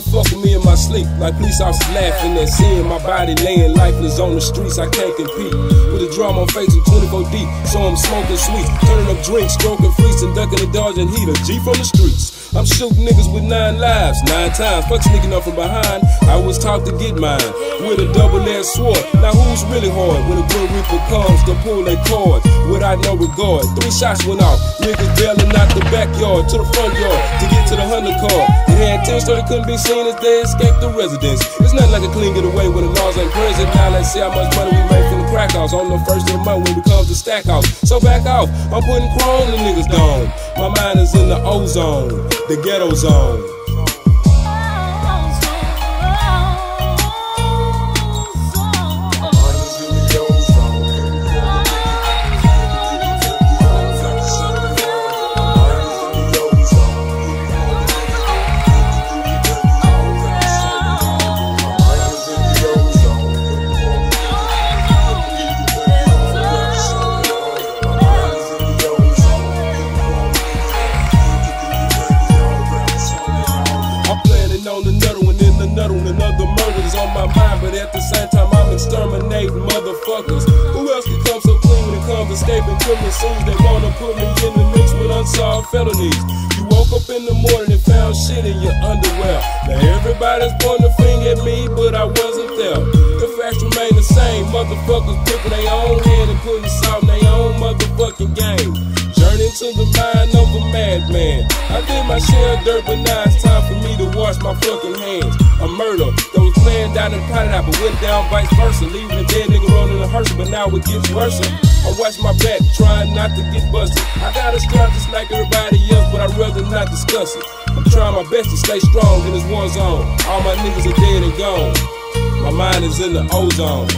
fuck with me in my sleep. Like police officers laughing at seeing my body laying lifeless on the streets. I can't compete with a drum on face and 24 deep. So I'm smoking sweets, turning up drinks, stroking freaks, and ducking and dodging heat. A G from the streets. I'm shooting niggas with nine lives, nine times. Fuck sneaking up from behind. I was taught to get mine with a double-edged sword. Now who's really hard when a good reaper comes to pull a cord without no regard? Three shots went off. Niggas bailing out the backyard to the front yard to get to the hunter car. They had ten so they couldn't be seen as they escaped the residence. It's nothing like a clean getaway when the laws ain't present. Now let's see how much money we make from the crack house on the first of the month when we come to stack house. So back off. I'm putting chrome in niggas down. My mind is in the ozone the ghetto zone. At the same time I'm exterminating motherfuckers. Who else can come so clean it comes to escaping criminal scenes? They wanna put me in the mix with unsolved felonies. You woke up in the morning and found shit in your underwear. Now everybody's pointing a finger at me, but I wasn't there. The facts remain the same. Motherfuckers picking their own head and putting salt in their own motherfucking game. Journey to the mind of a madman. I did my share of dirt, but now it's time for me to wash my fucking hands. A murder that was planned down in potted apple, went down vice versa. Leaving a dead nigga rolling a hearse, but now it gets worse. I watch my back, trying not to get busted. I got a strap just like everybody else, but I'd rather not discuss it. I'm trying my best to stay strong in this war zone. All my niggas are dead and gone. My mind is in the ozone.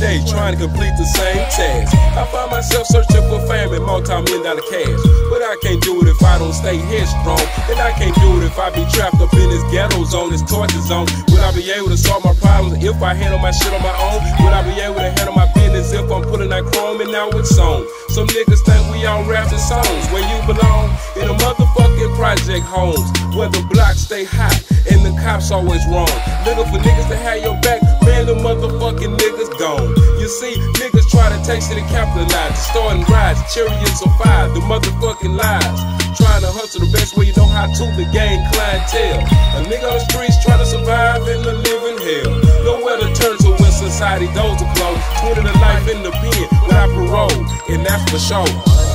Day trying to complete the same task. I find myself searching for fame and multi-million dollar cash. But I can't do it if I don't stay headstrong. And I can't do it if I be trapped up in this ghetto zone, this torture zone. Would I be able to solve my problems if I handle my shit on my own? Would I be able to handle my business if I'm putting that chrome in now it's on? Some niggas think we all rapping songs where you belong in a motherfucking project homes where the blocks stay hot and the cops always wrong. Looking for niggas to have your back, see, niggas try to take shit and capitalize, starting rides, chariots of fire, the motherfucking lies. Trying to hustle the best way you know how to, the gain clientele. A nigga on the streets trying to survive in the living hell. Nowhere to turn to when society doors are closed. 20 to life in the pen without parole, and that's for sure.